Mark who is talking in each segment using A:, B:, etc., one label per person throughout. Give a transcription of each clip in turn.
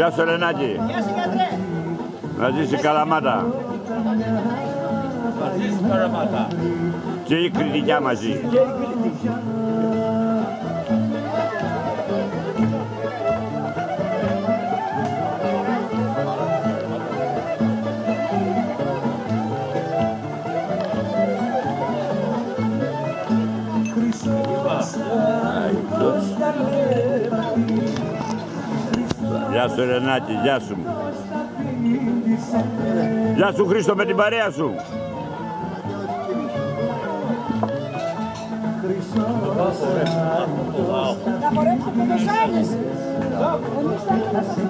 A: Γεια σου Ρενάκη.
B: Γεια σου γιατρέ.
A: Να ζήσει Καλαμάτα.
C: Να ζήσει Καλαμάτα.
A: Και η κριτικιά μαζί. Γεια σου Ρενάκη, γεια σου. Γεια σου Χρήστο με την παρέα σου.
B: Να χορέψω από το Σάλις. Εμείς θα είμαστε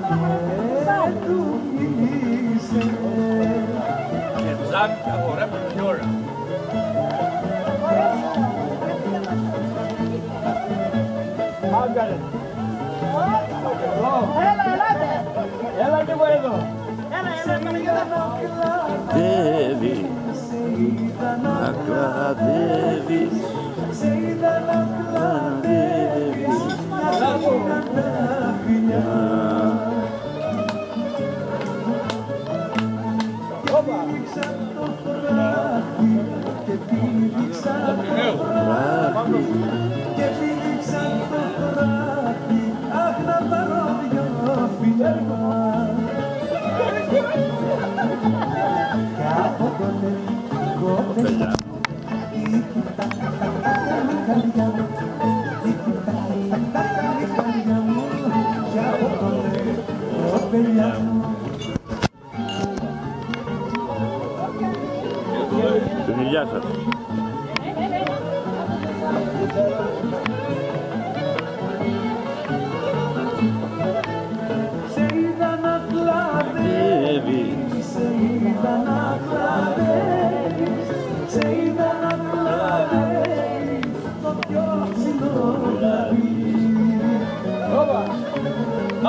C: Και ψάχνει και αγορεύουν την ώρα. Άγκαλε.
A: Να κλαδεύεις, κλαδεύεις. Παιδιά. Την υγεία σας.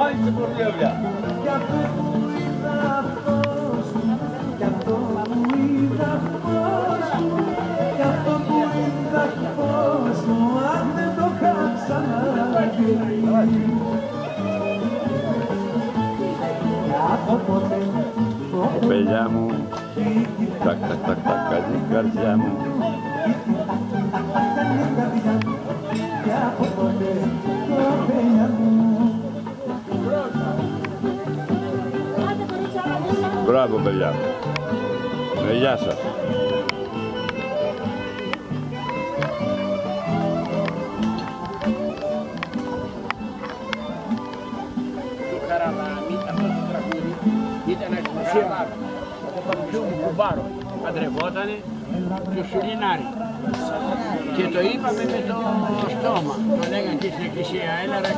C: Άισε πορτεύλια.
A: παιδιά μου, τακ τακ τακ τακ κάνει η καρδιά μου. Μπράβο παιδιά μου. Ε, γεια σας.
D: του Χαραβάνη, αυτό το τραγούδι, ήταν εκκλησία από παππού μου κουμπάρο. Παντρευότανε του Σουλινάρη. Και το είπαμε με το στόμα. Το λέγανε και στην εκκλησία, έλα ρε